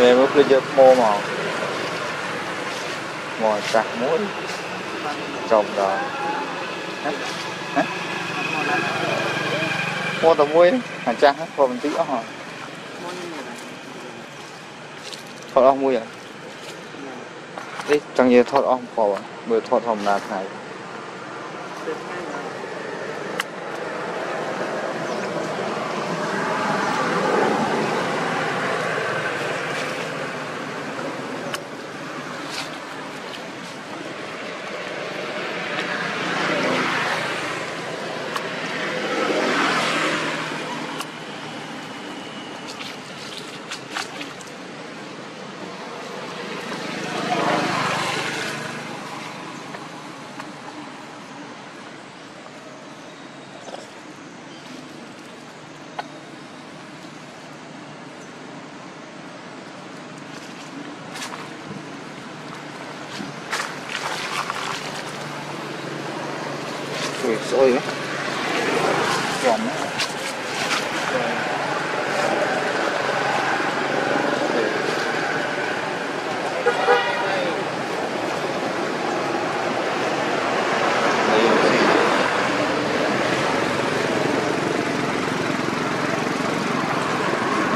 វាមកគឺយកថ្មមកមកចាក់មួយចំដល់មកតែមួយអាចាស់ព្រោះបន្តិចអស់ហើយថតអស់មួយអេចង់និយាយថតអស់ព្រោះមើលថតធម្មតាថ្ងៃ Giòn quá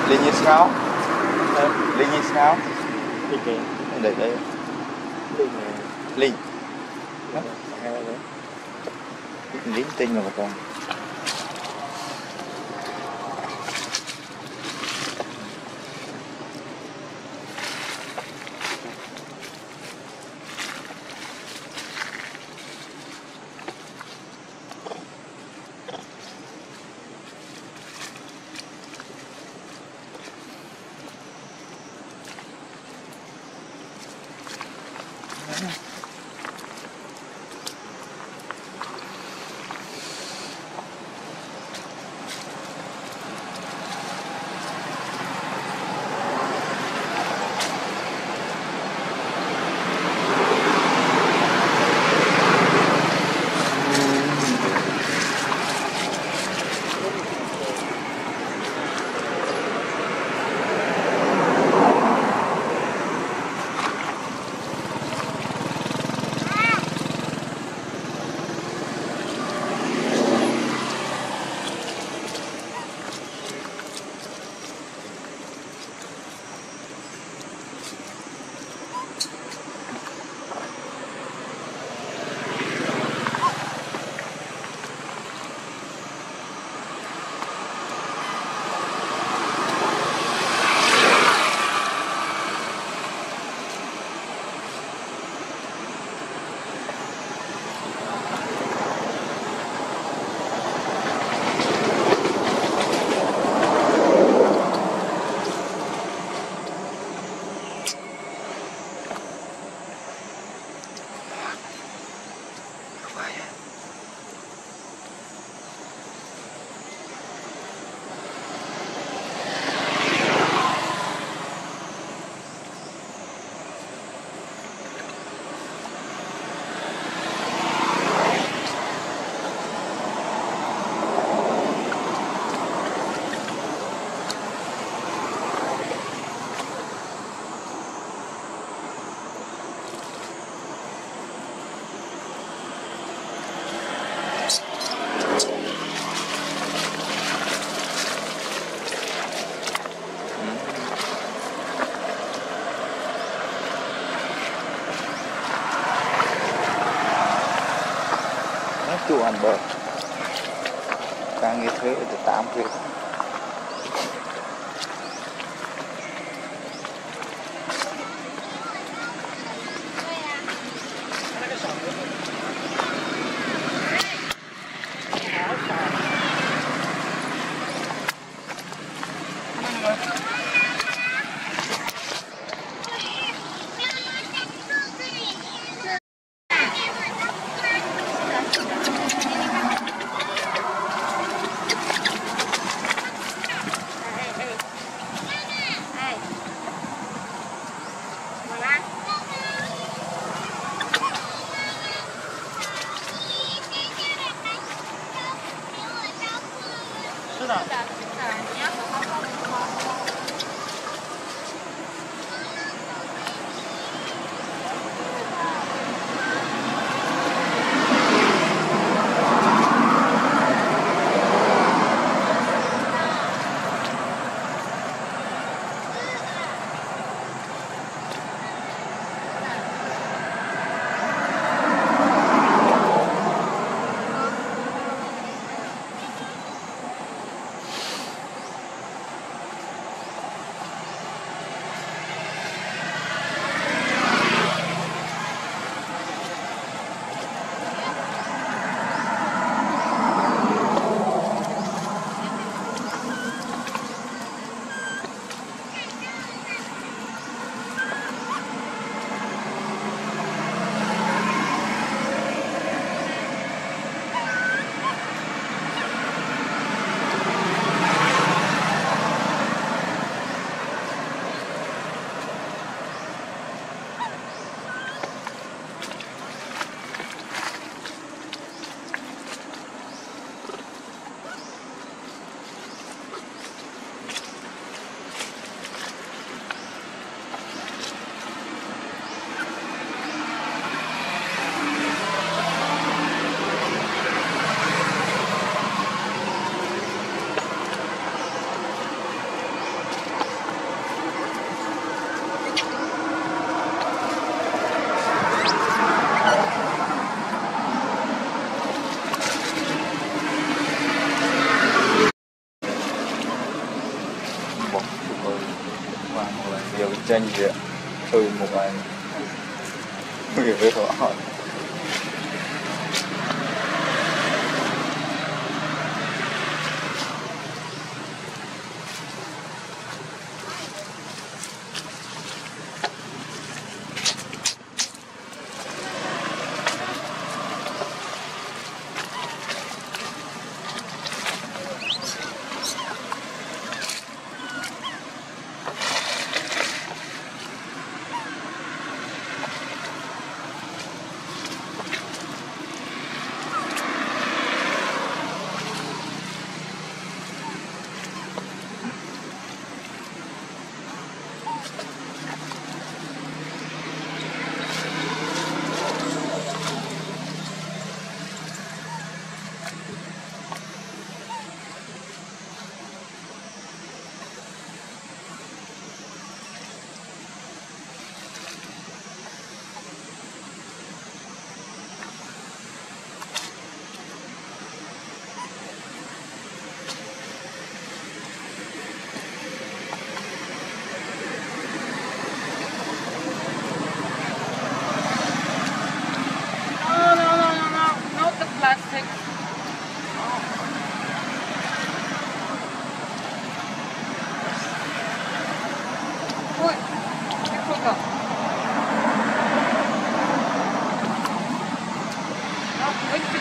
Linh như sao? Linh như sao? Kìa. Để đây Đi nè. Linh Hai nữa. Linh Lebt dich. nó chuồn bờ càng như thế thì tám thế. Bọc của tôi. Và một lần nhiều tranh diện từ một lần người với họ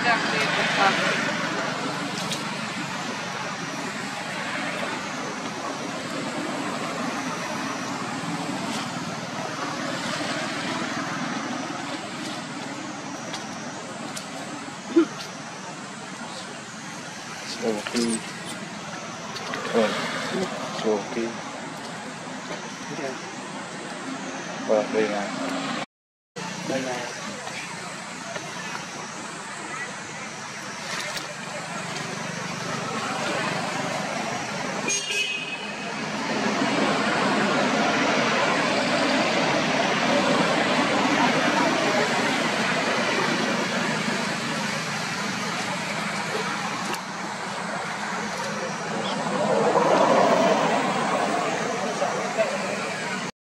exactly the Yeah. Well, very nice.